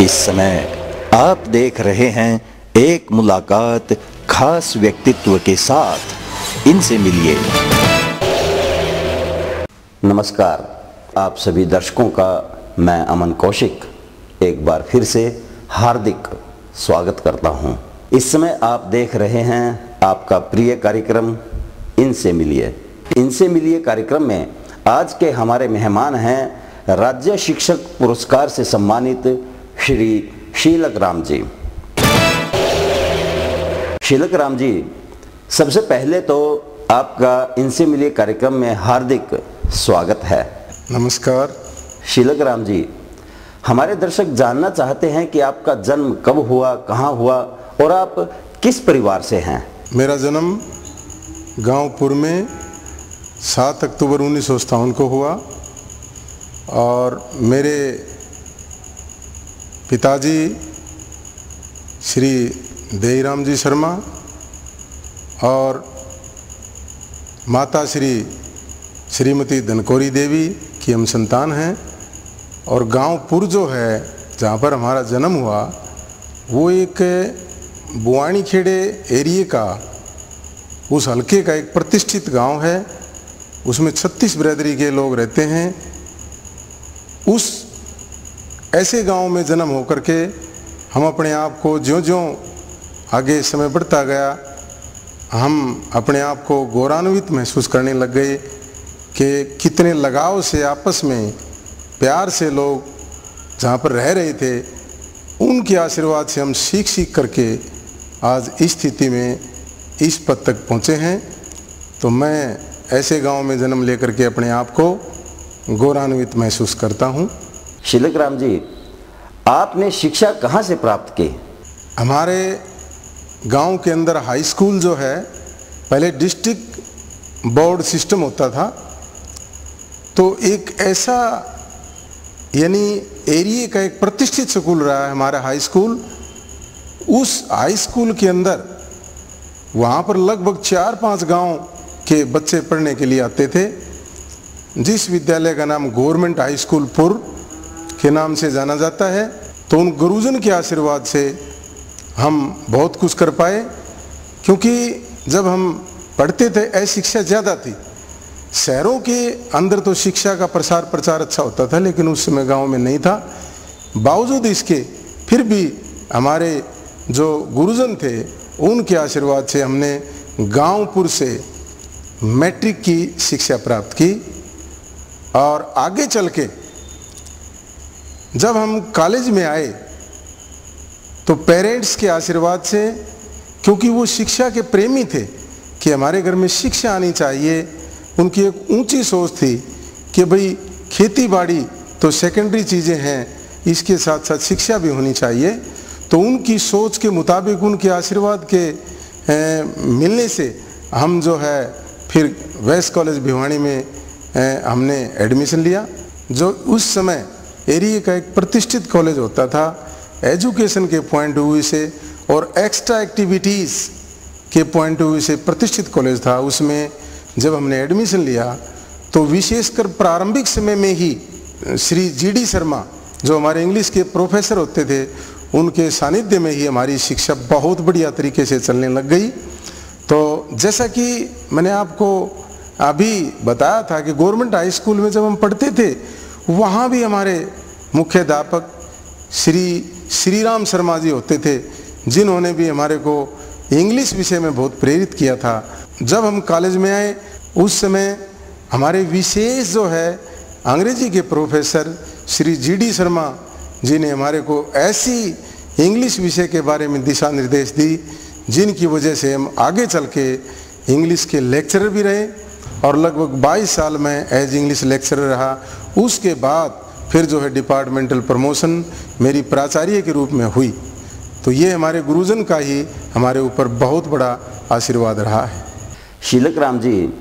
इस समय आप देख रहे हैं एक मुलाकात खास व्यक्तित्व के साथ। इनसे मिलिए। नमस्कार। आप सभी दर्शकों का मैं अमन कौशिक एक बार फिर से हार्दिक स्वागत करता हूँ। इस समय आप देख रहे हैं आपका प्रिय कार्यक्रम इनसे मिलिए। इनसे मिलिए कार्यक्रम में आज के हमारे मेहमान हैं राज्य शिक्षक पुरस्कार से सम्मानित श्री शीलक राम जी। शीलक राम जी सबसे पहले तो आपका इनसे मिलिए कार्यक्रम में हार्दिक स्वागत है। नमस्कार। शीलक राम जी हमारे दर्शक जानना चाहते हैं कि आपका जन्म कब हुआ कहाँ हुआ और आप किस परिवार से हैं? मेरा जन्म गांवपुर में 7 अक्टूबर उन्नीस को हुआ और मेरे पिताजी, श्री देईराम जी शर्मा और माता श्री श्रीमती धनकोरी देवी की हम संतान हैं और गांवपुर जो है, जहाँ पर हमारा जन्म हुआ, वो एक बुआणी खेड़े एरिए का, उस हलके का एक प्रतिष्ठित गाँव है। उसमें 36 ब्रदरी के लोग रहते हैं। उस ऐसे गाँव में जन्म होकर के हम अपने आप को ज्यों ज्यों आगे समय बढ़ता गया, हम अपने आप को गौरवान्वित महसूस करने लग गए कि कितने लगाव से आपस में प्यार से लोग जहाँ पर रह रहे थे, उनके आशीर्वाद से हम सीख सीख करके आज इस स्थिति में इस पद तक पहुँचे हैं। तो मैं ऐसे गाँव में जन्म लेकर के अपने आप को गौरवान्वित महसूस करता हूँ। शीलक राम जी आपने शिक्षा कहाँ से प्राप्त की? हमारे गाँव के अंदर हाई स्कूल जो है, पहले डिस्ट्रिक्ट बोर्ड सिस्टम होता था। तो एक ऐसा, यानी एरिए का एक प्रतिष्ठित स्कूल रहा है हमारा हाई स्कूल। उस हाई स्कूल के अंदर, वहाँ पर लगभग चार पाँच गाँव के बच्चे पढ़ने के लिए आते थे। जिस विद्यालय का नाम गवर्नमेंट हाई स्कूल पुर के नाम से जाना जाता है तो उन गुरुजन के आशीर्वाद से हम बहुत कुछ कर पाए। क्योंकि जब हम पढ़ते थे ऐसी शिक्षा ज़्यादा थी। शहरों के अंदर तो शिक्षा का प्रसार प्रचार अच्छा होता था, लेकिन उस समय गाँव में नहीं था। बावजूद इसके, फिर भी हमारे जो गुरुजन थे, उनके आशीर्वाद से हमने गांवपुर से मैट्रिक की शिक्षा प्राप्त की और आगे चल के जब हम कॉलेज में आए तो पेरेंट्स के आशीर्वाद से क्योंकि वो शिक्षा के प्रेमी थे कि हमारे घर में शिक्षा आनी चाहिए उनकी एक ऊँची सोच थी कि भाई खेती बाड़ी तो सेकेंडरी चीज़ें हैं इसके साथ साथ शिक्षा भी होनी चाहिए। तो उनकी सोच के मुताबिक उनके आशीर्वाद के ए, मिलने से हम जो है फिर वेस्ट कॉलेज भिवानी में ए, हमने एडमिशन लिया जो उस समय एरिया का एक प्रतिष्ठित कॉलेज होता था, एजुकेशन के पॉइंट ऑफ़ व्यू से और एक्स्ट्रा एक्टिविटीज़ के पॉइंट ऑफ़ व्यू से प्रतिष्ठित कॉलेज था। उसमें जब हमने एडमिशन लिया तो विशेषकर प्रारंभिक समय में ही श्री जी डी शर्मा, जो हमारे इंग्लिश के प्रोफेसर होते थे, उनके सानिध्य में ही हमारी शिक्षा बहुत बढ़िया तरीके से चलने लग गई। तो जैसा कि मैंने आपको अभी बताया था कि गवर्नमेंट हाई स्कूल में जब हम पढ़ते थे वहाँ भी हमारे मुख्य अध्यापक श्री श्री राम शर्मा जी होते थे, जिन्होंने भी हमारे को इंग्लिश विषय में बहुत प्रेरित किया था। जब हम कॉलेज में आए, उस समय हमारे विशेष जो है, अंग्रेज़ी के professor Shri G D Sharma ji ने हमारे को ऐसी इंग्लिश विषय के बारे में दिशा निर्देश दी, जिनकी वजह से हम आगे चल के इंग्लिश के लेक्चरर भी रहे और लगभग 22 साल में एज इंग्लिश लेक्चरर रहा उसके बाद फिर जो है डिपार्टमेंटल प्रमोशन मेरी प्राचार्य के रूप में हुई। तो ये हमारे गुरुजन का ही हमारे ऊपर बहुत बड़ा आशीर्वाद रहा है। शीलक राम जी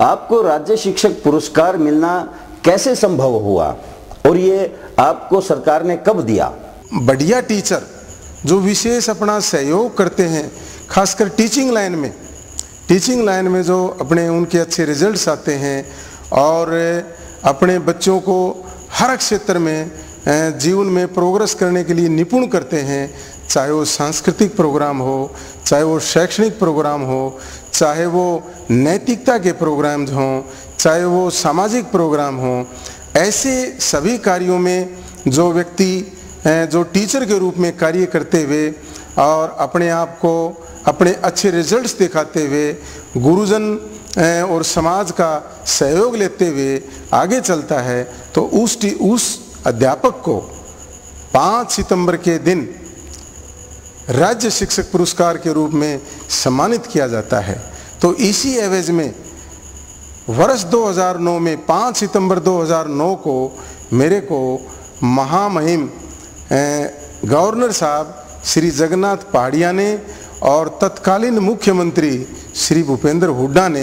आपको राज्य शिक्षक पुरस्कार मिलना कैसे संभव हुआ? और ये आपको सरकार ने कब दिया? बढ़िया टीचर जो विशेष अपना सहयोग करते हैं खासकर टीचिंग लाइन में। टीचिंग लाइन में जो अपने उनके अच्छे रिजल्ट्स आते हैं और अपने बच्चों को हर क्षेत्र में जीवन में प्रोग्रेस करने के लिए निपुण करते हैं, चाहे वो सांस्कृतिक प्रोग्राम हो, चाहे वो शैक्षणिक प्रोग्राम हो, चाहे वो नैतिकता के प्रोग्राम्स हों, चाहे वो सामाजिक प्रोग्राम हों, ऐसे सभी कार्यों में जो व्यक्ति जो टीचर के रूप में कार्य करते हुए और अपने आप को, अपने अच्छे रिजल्ट्स दिखाते हुए गुरुजन और समाज का सहयोग लेते हुए आगे चलता है तो उस उस अध्यापक को पाँच सितंबर के दिन राज्य शिक्षक पुरस्कार के रूप में सम्मानित किया जाता है। तो इसी एवज में वर्ष 2009 में 5 सितंबर 2009 को मेरे को महामहिम गवर्नर साहब श्री जगन्नाथ पहाड़िया ने और तत्कालीन मुख्यमंत्री श्री भूपेंद्र हुड्डा ने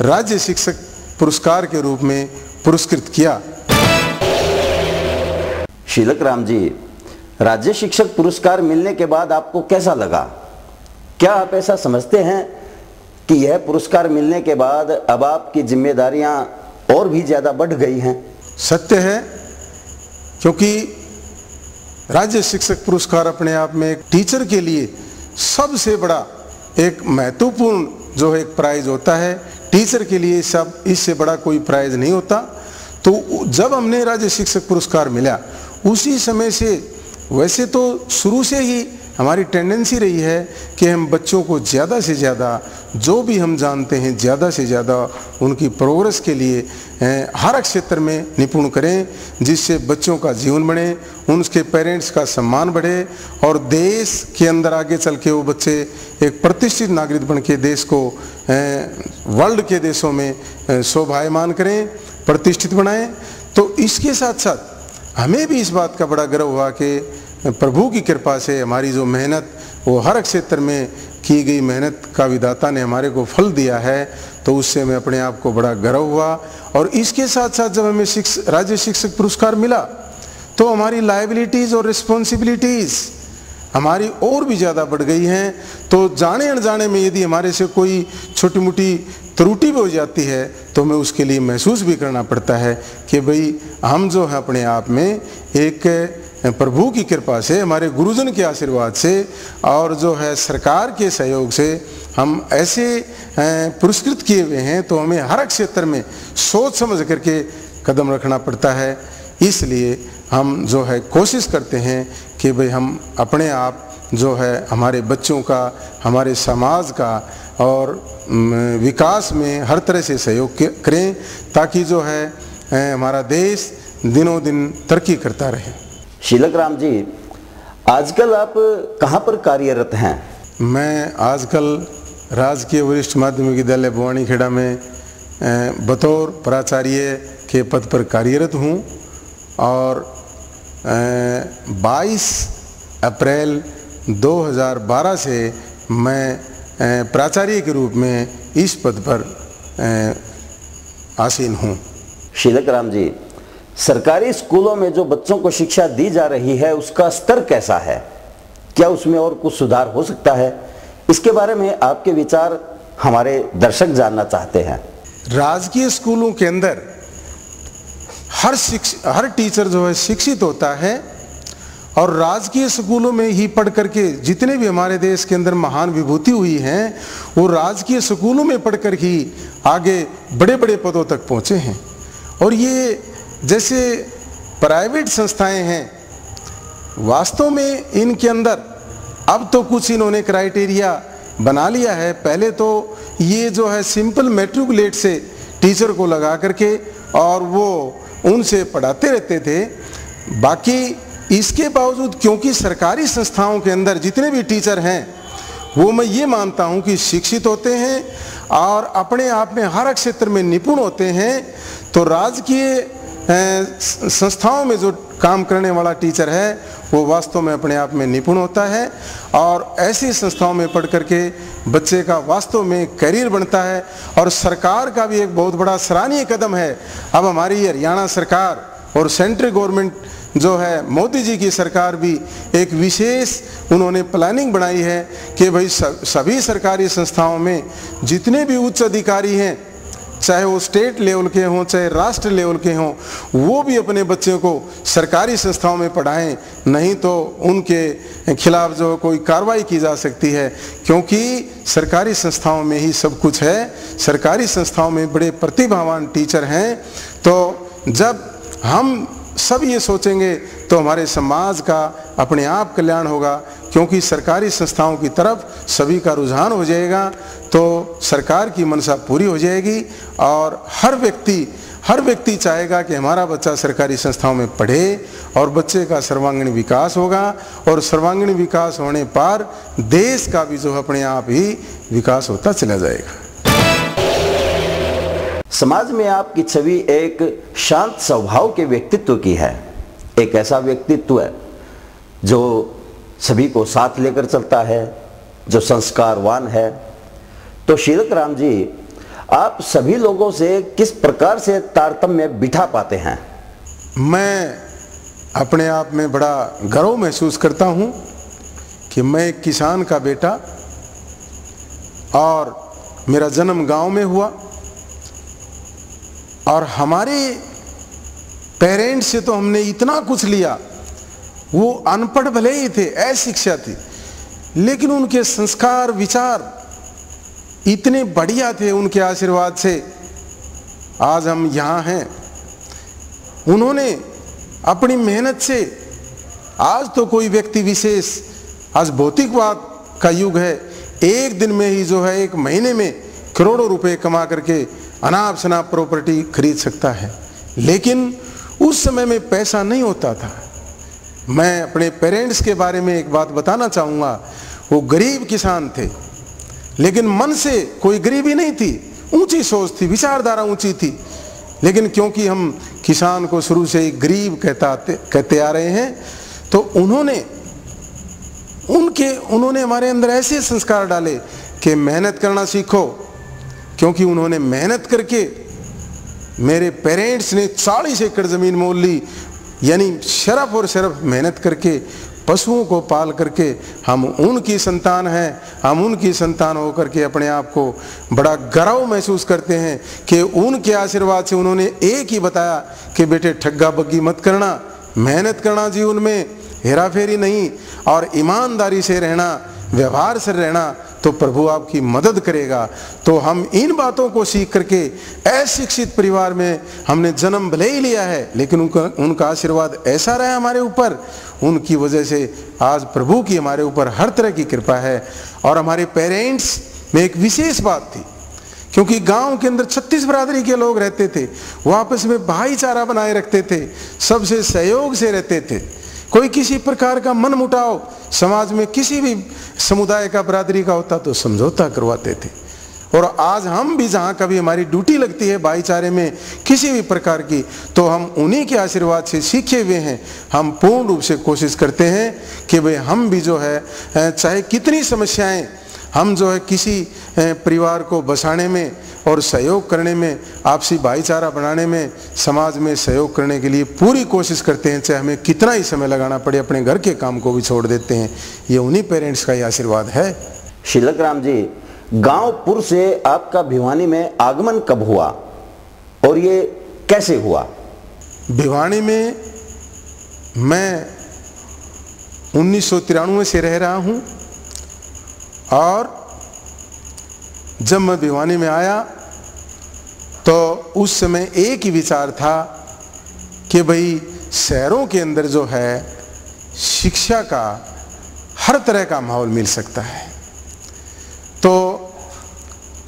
राज्य शिक्षक पुरस्कार के रूप में पुरस्कृत किया। शीलक राम जी राज्य शिक्षक पुरस्कार मिलने के बाद आपको कैसा लगा? क्या आप ऐसा समझते हैं कि यह पुरस्कार मिलने के बाद अब आपकी जिम्मेदारियाँ और भी ज़्यादा बढ़ गई हैं? सत्य है क्योंकि राज्य शिक्षक पुरस्कार अपने आप में एक टीचर के लिए सबसे बड़ा एक महत्वपूर्ण जो एक प्राइज होता है टीचर के लिए सब, इससे बड़ा कोई प्राइज नहीं होता। तो जब हमने राज्य शिक्षक पुरस्कार मिला, उसी समय से, वैसे तो शुरू से ही हमारी टेंडेंसी रही है कि हम बच्चों को ज़्यादा से ज़्यादा, जो भी हम जानते हैं, ज़्यादा से ज़्यादा उनकी प्रोग्रेस के लिए हर क्षेत्र में निपुण करें, जिससे बच्चों का जीवन बढ़े उनके पेरेंट्स का सम्मान बढ़े और देश के अंदर आगे चल के वो बच्चे एक प्रतिष्ठित नागरिक बन के देश को वर्ल्ड के देशों में शोभायमान करें, प्रतिष्ठित बनाएँ। तो इसके साथ साथ हमें भी इस बात का बड़ा गर्व हुआ कि प्रभु की कृपा से हमारी जो मेहनत, वो हर क्षेत्र में की गई मेहनत का विदाता ने हमारे को फल दिया है तो उससे मैं अपने आप को बड़ा गर्व हुआ। और इसके साथ साथ जब हमें शिक्षक राज्य शिक्षक पुरस्कार मिला तो हमारी लाइबिलिटीज़ और रिस्पॉन्सिबिलिटीज़ हमारी और भी ज़्यादा बढ़ गई हैं। तो जाने अनजाने में यदि हमारे से कोई छोटी मोटी त्रुटि भी हो जाती है तो हमें उसके लिए महसूस भी करना पड़ता है कि भाई, हम जो है अपने आप में एक प्रभु की कृपा से, हमारे गुरुजन के आशीर्वाद से और जो है सरकार के सहयोग से हम ऐसे पुरस्कृत किए हुए हैं तो हमें हर क्षेत्र में सोच समझ करके कदम रखना पड़ता है। इसलिए हम जो है कोशिश करते हैं कि भाई हम अपने आप जो है हमारे बच्चों का, हमारे समाज का और विकास में हर तरह से सहयोग करें ताकि जो है, हमारा देश दिनों दिन तरक्की करता रहे। शीलक राम जी आजकल आप कहाँ पर कार्यरत हैं? मैं आजकल राजकीय वरिष्ठ माध्यमिक विद्यालय भवानी खेड़ा में बतौर प्राचार्य के पद पर कार्यरत हूँ और 22 अप्रैल 2012 से मैं प्राचार्य के रूप में इस पद पर आसीन हूँ। शीलक राम जी सरकारी स्कूलों में जो बच्चों को शिक्षा दी जा रही है, उसका स्तर कैसा है? क्या उसमें और कुछ सुधार हो सकता है? इसके बारे में आपके विचार हमारे दर्शक जानना चाहते हैं। राजकीय स्कूलों के अंदर हर शिक्ष, हर टीचर जो है शिक्षित होता है और राजकीय स्कूलों में ही पढ़ करके जितने भी हमारे देश के अंदर महान विभूति हुई हैं, वो राजकीय स्कूलों में पढ़कर ही आगे बड़े बड़े पदों तक पहुँचे हैं। और ये जैसे प्राइवेट संस्थाएँ हैं, वास्तव में इनके अंदर अब तो कुछ इन्होंने क्राइटेरिया बना लिया है। पहले तो ये जो है सिंपल मेट्रिकुलेट से टीचर को लगा करके और वो उनसे पढ़ाते रहते थे। बाकी इसके बावजूद क्योंकि सरकारी संस्थाओं के अंदर जितने भी टीचर हैं, वो मैं ये मानता हूँ कि शिक्षित होते हैं और अपने आप में हर क्षेत्र में निपुण होते हैं। तो राजकीय संस्थाओं में जो काम करने वाला टीचर है, वो वास्तव में अपने आप में निपुण होता है और ऐसी संस्थाओं में पढ़ करके बच्चे का वास्तव में करियर बनता है और सरकार का भी एक बहुत बड़ा सराहनीय कदम है। अब हमारी हरियाणा सरकार और सेंट्रल गवर्नमेंट जो है, मोदी जी की सरकार भी एक विशेष उन्होंने प्लानिंग बनाई है कि भाई सभी सरकारी संस्थाओं में जितने भी उच्च अधिकारी हैं चाहे वो स्टेट लेवल के हों, चाहे राष्ट्र लेवल के हों, वो भी अपने बच्चों को सरकारी संस्थाओं में पढ़ाएँ, नहीं तो उनके खिलाफ जो कोई कार्रवाई की जा सकती है, क्योंकि सरकारी संस्थाओं में ही सब कुछ है। सरकारी संस्थाओं में बड़े प्रतिभावान टीचर हैं। तो जब हम सब ये सोचेंगे तो हमारे समाज का, अपने आप कल्याण होगा। क्योंकि सरकारी संस्थाओं की तरफ़ सभी का रुझान हो जाएगा तो सरकार की मनसा पूरी हो जाएगी और हर व्यक्ति हर व्यक्ति चाहेगा कि हमारा बच्चा सरकारी संस्थाओं में पढ़े और बच्चे का सर्वांगीण विकास होगा और सर्वांगीण विकास होने पर देश का भी जो अपने आप ही विकास होता चला जाएगा। समाज में आपकी छवि एक शांत स्वभाव के व्यक्तित्व की है। एक ऐसा व्यक्तित्व है जो सभी को साथ लेकर चलता है, जो संस्कारवान है। तो शीलक राम जी, आप सभी लोगों से किस प्रकार से तारतम्य बिठा पाते हैं? मैं अपने आप में बड़ा गर्व महसूस करता हूँ कि मैं एक किसान का बेटा और मेरा जन्म गाँव में हुआ। और हमारे पेरेंट्स से तो हमने इतना कुछ लिया वो अनपढ़ भले ही थे, अशिक्षा थी, लेकिन उनके संस्कार, विचार इतने बढ़िया थे उनके आशीर्वाद से। आज हम यहाँ हैं। उन्होंने अपनी मेहनत से, आज तो कोई व्यक्ति विशेष, आज भौतिकवाद का युग है। एक दिन में ही जो है, एक महीने में करोड़ों रुपए कमा करके अनाप शनाप प्रॉपर्टी खरीद सकता है। लेकिन उस समय में पैसा नहीं होता था। मैं अपने पेरेंट्स के बारे में एक बात बताना चाहूँगा। वो गरीब किसान थे, लेकिन मन से कोई गरीबी नहीं थी। ऊँची सोच थी, विचारधारा ऊँची थी। लेकिन क्योंकि हम किसान को शुरू से ही गरीब कहता कहते आ रहे हैं तो उन्होंने, उनके, उन्होंने हमारे अंदर ऐसे संस्कार डाले कि मेहनत करना सीखो। क्योंकि उन्होंने मेहनत करके मेरे पेरेंट्स ने चालीस एकड़ ज़मीन मोल ली यानी शरफ और शरफ मेहनत करके, पशुओं को पाल करके, हम उनकी संतान हैं। हम उनकी संतान होकर के अपने आप को बड़ा गर्व महसूस करते हैं कि उनके आशीर्वाद से उन्होंने एक ही बताया कि बेटे, ठग्गा बग्गी मत करना, मेहनत करना जीवन में, हेरा फेरी नहीं, और ईमानदारी से रहना, व्यवहार से रहना तो प्रभु आपकी मदद करेगा। तो हम इन बातों को सीख करके अशिक्षित परिवार में हमने जन्म भले ही लिया है, लेकिन उनका उनका आशीर्वाद ऐसा रहा हमारे ऊपर। उनकी वजह से आज प्रभु की हमारे ऊपर हर तरह की कृपा है। और हमारे पेरेंट्स में एक विशेष बात थी, क्योंकि गाँव के अंदर छत्तीस बरादरी के लोग रहते थे वो आपस में भाईचारा बनाए रखते थे, सबसे सहयोग से रहते थे। कोई किसी प्रकार का मन मुटाव समाज में किसी भी समुदाय का बरादरी का होता तो समझौता करवाते थे। और आज हम भी जहाँ कभी हमारी ड्यूटी लगती है भाईचारे में किसी भी प्रकार की तो हम उन्हीं के आशीर्वाद से सीखे हुए हैं। हम पूर्ण रूप से कोशिश करते हैं कि भाई हम भी जो है चाहे कितनी समस्याएँ हम जो है किसी परिवार को बसाने में और सहयोग करने में आपसी भाईचारा बनाने में समाज में सहयोग करने के लिए पूरी कोशिश करते हैं चाहे हमें कितना ही समय लगाना पड़े अपने घर के काम को भी छोड़ देते हैं। ये उन्हीं पेरेंट्स का ही आशीर्वाद है। शिलक राम जी गांवपुर से आपका भिवानी में आगमन कब हुआ? और ये कैसे हुआ? भिवानी में मैं उन्नीस सौ तिरानवे से रह रहा हूँ। और जब मैं भिवानी में आया तो उस समय एक ही विचार था कि भाई, शहरों के अंदर जो है, शिक्षा का हर तरह का माहौल मिल सकता है। तो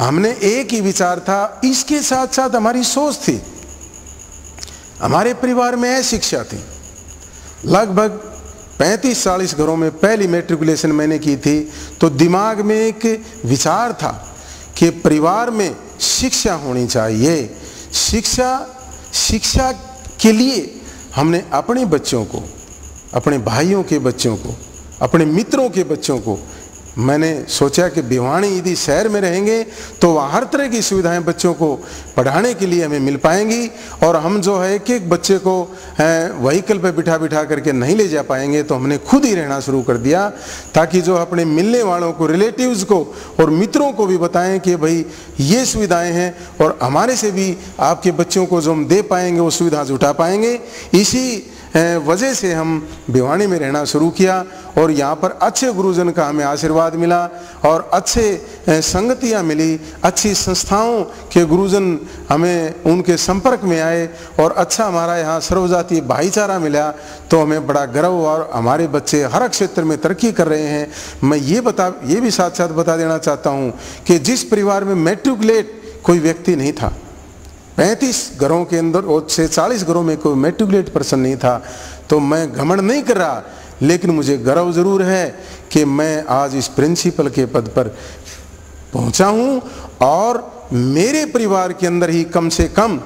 हमने एक ही विचार था, इसके साथ साथ हमारी सोच थी। हमारे परिवार में है शिक्षा थी। लगभग पैंतीस चालीस घरों में पहली मेट्रिकुलेशन मैंने की थी। तो दिमाग में एक विचार था कि परिवार में शिक्षा होनी चाहिए। शिक्षा शिक्षा के लिए हमने अपने बच्चों को, अपने भाइयों के बच्चों को, अपने मित्रों के बच्चों को मैंने सोचा कि भिवाणी यदि शहर में रहेंगे तो वहाँ हर तरह की सुविधाएँ बच्चों को पढ़ाने के लिए हमें मिल पाएँगी, और हम जो है कि एक बच्चे को वहीकल पर बिठा बिठा करके नहीं ले जा पाएँगे तो हमने खुद ही रहना शुरू कर दिया, ताकि जो अपने मिलने वालों को रिलेटिव्स को और मित्रों को भी बताएँ कि भाई, ये सुविधाएँ हैं, और हमारे से भी आपके बच्चों को जो हम दे पाएँगे, वो सुविधा जुटा पाएँगे। इसी वजह से हम भिवानी में रहना शुरू किया और यहाँ पर अच्छे गुरुजन का हमें आशीर्वाद मिला और अच्छे संगतियाँ मिली, अच्छी संस्थाओं के गुरुजन हमें उनके संपर्क में आए और अच्छा हमारा यहाँ सर्वजातीय भाईचारा मिला तो हमें बड़ा गर्व और हमारे बच्चे हर क्षेत्र में तरक्की कर रहे हैं। मैं ये बता, ये भी साथ साथ बता देना चाहता हूँ कि जिस परिवार में मेट्रिकुलेट कोई व्यक्ति नहीं था पैंतीस घरों के अंदर और से चालीस घरों में कोई मेट्रिकुलेट पर्सन नहीं था तो मैं घमंड नहीं कर रहा। लेकिन मुझे गर्व ज़रूर है कि मैं आज इस प्रिंसिपल के पद पर पहुँचा हूँ और मेरे परिवार के अंदर ही कम से कम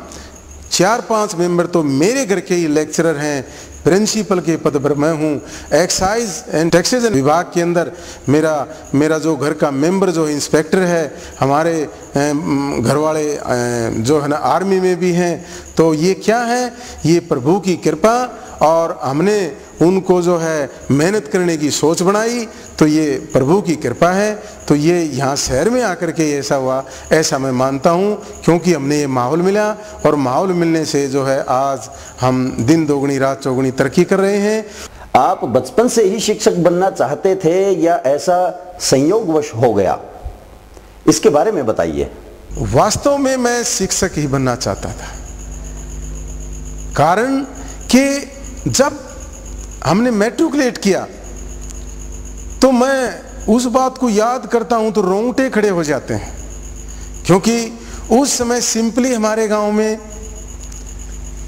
चार पाँच मेंबर तो मेरे घर के ही लेक्चरर हैं, प्रिंसिपल के पद पर मैं हूँ। एक्साइज एंड टैक्सेशन विभाग के अंदर मेरा मेरा जो घर का मेंबर, जो इंस्पेक्टर है, हमारे घर वाले जो है ना, आर्मी में भी हैं तो ये क्या है? ये प्रभु की कृपा और हमने उनको जो है मेहनत करने की सोच बनाई तो ये प्रभु की कृपा है। तो ये यहाँ शहर में आकर के ऐसा हुआ, ऐसा मैं मानता हूँ, क्योंकि हमने ये माहौल मिला और माहौल मिलने से जो है आज हम दिन दोगुनी, रात चौगुनी तरक्की कर रहे हैं। आप बचपन से ही शिक्षक बनना चाहते थे या ऐसा संयोगवश हो गया? इसके बारे में बताइए। वास्तव में मैं शिक्षक ही बनना चाहता था। कारण कि जब हमने मेट्रिकुलेट किया तो मैं उस बात को याद करता हूँ तो रोंगटे खड़े हो जाते हैं। क्योंकि उस समय सिंपली हमारे गाँव में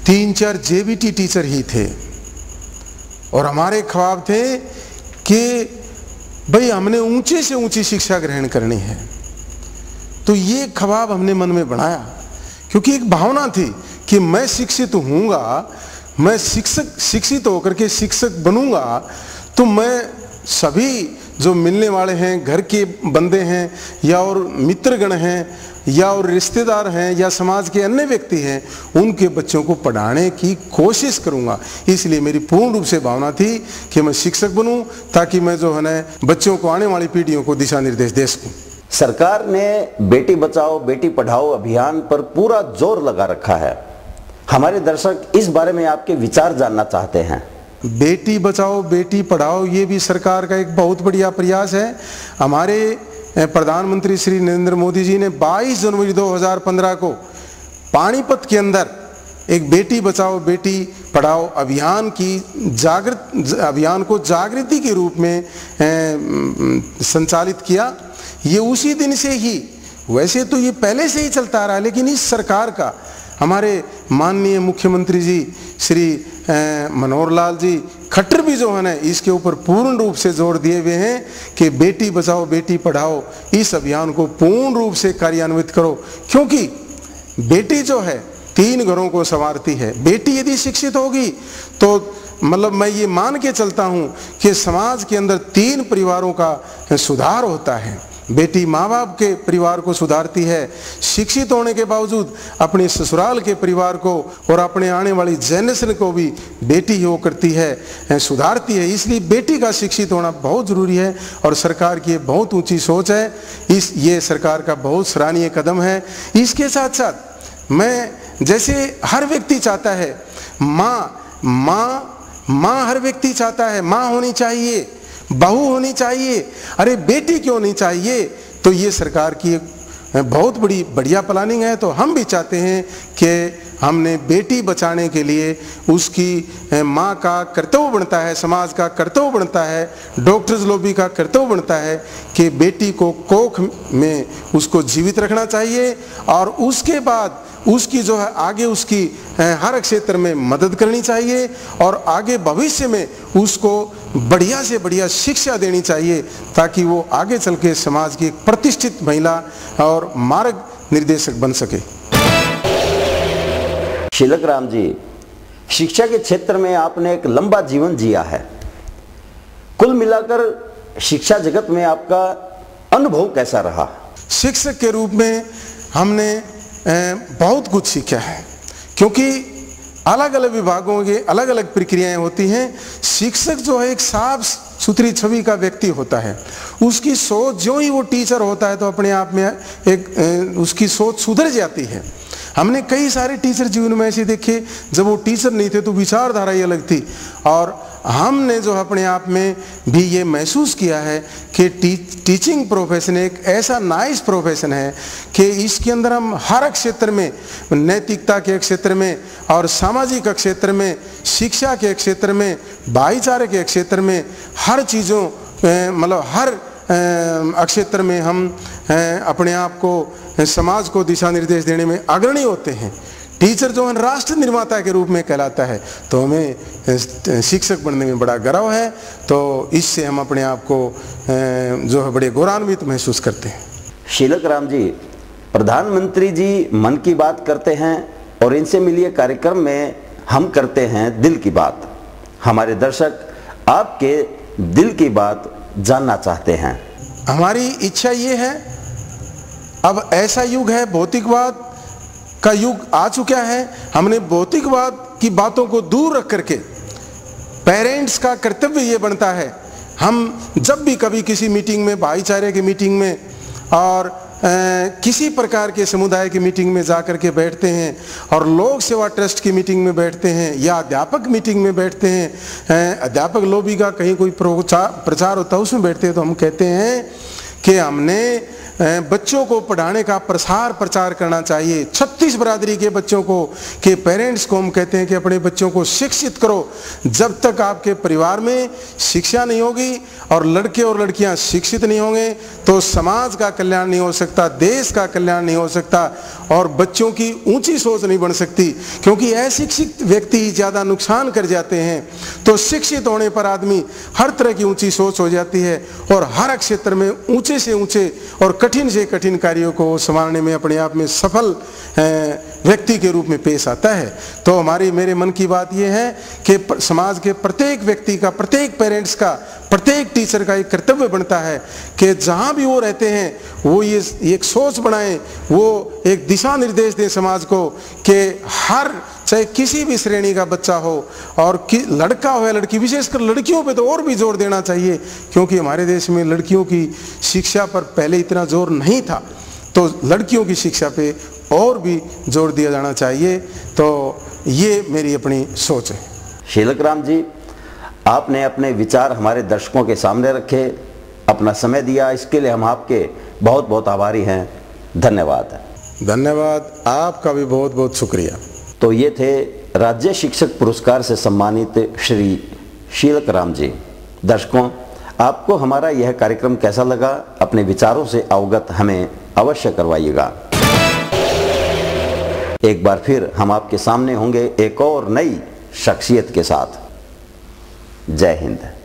तीन चार जेबीटी टीचर ही थे। और हमारे ख्वाब थे कि भाई हमने ऊँचे से ऊँची शिक्षा ग्रहण करनी है। तो ये ख्वाब हमने मन में बनाया। क्योंकि एक भावना थी कि मैं शिक्षित हूँगा, मैं शिक्षक, शिक्षित होकर के शिक्षक बनूँगा तो मैं सभी जो मिलने वाले हैं, घर के बंदे हैं, या और मित्रगण हैं, या और रिश्तेदार हैं, या समाज के अन्य व्यक्ति हैं, उनके बच्चों को पढ़ाने की कोशिश करूँगा। इसलिए मेरी पूर्ण रूप से भावना थी कि मैं शिक्षक बनूं, ताकि मैं जो है ना, बच्चों को आने वाली पीढ़ियों को दिशा निर्देश दे सकूँ। सरकार ने बेटी बचाओ, बेटी पढ़ाओ अभियान पर पूरा ज़ोर लगा रखा है। हमारे दर्शक इस बारे में आपके विचार जानना चाहते हैं। बेटी बचाओ, बेटी पढ़ाओ, ये भी सरकार का एक बहुत बढ़िया प्रयास है। हमारे प्रधानमंत्री श्री नरेंद्र मोदी जी ने 22 जनवरी 2015 को पानीपत के अंदर एक बेटी बचाओ, बेटी पढ़ाओ अभियान की जागृत, अभियान को जागृति के रूप में, संचालित किया। ये उसी दिन से ही, वैसे तो ये पहले से ही चलता आ रहा है, लेकिन इस सरकार का, हमारे माननीय मुख्यमंत्री जी, श्री मनोहर लाल जी, खट्टर भी जो है ना इसके ऊपर पूर्ण रूप से ज़ोर दिए हुए हैं कि बेटी बचाओ, बेटी पढ़ाओ, इस अभियान को पूर्ण रूप से कार्यान्वित करो। क्योंकि बेटी जो है, तीन घरों को संवारती है। बेटी यदि शिक्षित होगी तो मतलब मैं ये मान के चलता हूँ कि समाज के अंदर तीन परिवारों का सुधार होता है। बेटी माँ बाप के परिवार को सुधारती है, शिक्षित होने के बावजूद अपने ससुराल के परिवार को और अपने आने वाली जनरेशन को भी बेटी ही वो करती है सुधारती है। इसलिए बेटी का शिक्षित होना बहुत ज़रूरी है और सरकार की बहुत ऊँची सोच है। इस, ये सरकार का बहुत सराहनीय कदम है। इसके साथ साथ मैं, जैसे हर व्यक्ति चाहता है, माँ माँ माँ हर व्यक्ति चाहता है, माँ होनी चाहिए। बहू होनी चाहिए। अरे बेटी क्यों नहीं चाहिए? तो ये सरकार की एक बहुत बड़ी, बढ़िया प्लानिंग है। तो हम भी चाहते हैं कि हमने बेटी बचाने के लिए उसकी माँ का कर्तव्य बनता है, समाज का कर्तव्य बनता है डॉक्टर्स लोबी का कर्तव्य बनता है कि बेटी को कोख में उसको जीवित रखना चाहिए। और उसके बाद उसकी जो है आगे उसकी हर क्षेत्र में मदद करनी चाहिए और आगे भविष्य में उसको बढ़िया से बढ़िया शिक्षा देनी चाहिए ताकि वो आगे चल के समाज की एक प्रतिष्ठित महिला और मार्ग निर्देशक बन सके। शिलक राम जी शिक्षा के क्षेत्र में आपने एक लंबा जीवन जिया है। कुल मिलाकर शिक्षा जगत में आपका अनुभव कैसा रहा? शिक्षक के रूप में हमने बहुत कुछ सीखा है। क्योंकि अलग अलग विभागों के अलग अलग प्रक्रियाएँ होती हैं। शिक्षक जो है एक साफ़ सुथरी छवि का व्यक्ति होता है। उसकी सोच, जो ही वो टीचर होता है तो अपने आप में एक उसकी सोच सुधर जाती है। हमने कई सारे टीचर जीवन में ऐसे देखे जब वो टीचर नहीं थे तो विचारधारा ही अलग थी। और हमने जो अपने आप में भी ये महसूस किया है कि टी, टीचिंग प्रोफेशन एक ऐसा नाइस प्रोफेशन है कि इसके अंदर हम हर क्षेत्र में नैतिकता के क्षेत्र में और सामाजिक क्षेत्र में शिक्षा के क्षेत्र में भाईचारे के क्षेत्र में हर चीज़ों मतलब हर अ, क्षेत्र में हम अपने आप को समाज को दिशा निर्देश देने में अग्रणी होते हैं। टीचर जो है राष्ट्र निर्माता के रूप में कहलाता है। तो हमें शिक्षक बनने में बड़ा गर्व है। तो इससे हम अपने आप को जो है बड़े गौरवान्वित महसूस करते हैं। शीलक राम जी प्रधानमंत्री जी मन की बात करते हैं और इनसे मिलिए कार्यक्रम में हम करते हैं दिल की बात। हमारे दर्शक आपके दिल की बात जानना चाहते हैं। हमारी इच्छा ये है, अब ऐसा युग है, भौतिकवाद का युग आ चुका है। हमने भौतिकवाद की बातों को दूर रख करके पेरेंट्स का कर्तव्य ये बनता है। हम जब भी कभी किसी मीटिंग में, भाईचारे की मीटिंग में और किसी प्रकार के समुदाय की मीटिंग में जा कर के बैठते हैं और लोक सेवा ट्रस्ट की मीटिंग में बैठते हैं या अध्यापक मीटिंग में बैठते हैं। अध्यापक लोबी का कहीं कोई प्रचार होता है, उसमें बैठते हैं तो हम कहते हैं कि हमने बच्चों को पढ़ाने का प्रसार प्रचार करना चाहिए। छत्तीस बरादरी के बच्चों को, के पेरेंट्स को हम कहते हैं कि अपने बच्चों को शिक्षित करो। जब तक आपके परिवार में शिक्षा नहीं होगी और लड़के और लड़कियाँ शिक्षित नहीं होंगे तो समाज का कल्याण नहीं हो सकता, देश का कल्याण नहीं हो सकता और बच्चों की ऊँची सोच नहीं बन सकती। क्योंकि अशिक्षित व्यक्ति ज़्यादा नुकसान कर जाते हैं। तो शिक्षित होने पर आदमी हर तरह की ऊँची सोच हो जाती है और हर क्षेत्र में ऊँचे से ऊँचे और कठिन से कठिन कार्यों को संभालने में अपने आप में सफल व्यक्ति के रूप में पेश आता है। तो हमारी, मेरे मन की बात यह है कि समाज के प्रत्येक व्यक्ति का, प्रत्येक पेरेंट्स का, प्रत्येक टीचर का एक कर्तव्य बनता है कि जहाँ भी वो रहते हैं, वो ये एक सोच बनाएँ, वो एक दिशा निर्देश दें समाज को कि हर चाहे किसी भी श्रेणी का बच्चा हो और कि लड़का हो या लड़की विशेषकर लड़कियों पे तो और भी ज़ोर देना चाहिए क्योंकि हमारे देश में लड़कियों की शिक्षा पर पहले इतना ज़ोर नहीं था तो लड़कियों की शिक्षा पे और भी ज़ोर दिया जाना चाहिए। तो ये मेरी अपनी सोच है। शीलक राम जी आपने अपने विचार हमारे दर्शकों के सामने रखे अपना समय दिया इसके लिए हम आपके बहुत बहुत आभारी हैं। धन्यवाद। धन्यवाद आपका भी बहुत बहुत शुक्रिया। तो ये थे राज्य शिक्षक पुरस्कार से सम्मानित श्री शीलक राम जी। दर्शकों, आपको हमारा यह कार्यक्रम कैसा लगा? अपने विचारों से अवगत हमें अवश्य करवाइएगा। एक बार फिर हम आपके सामने होंगे एक और नई शख्सियत के साथ। जय हिंद।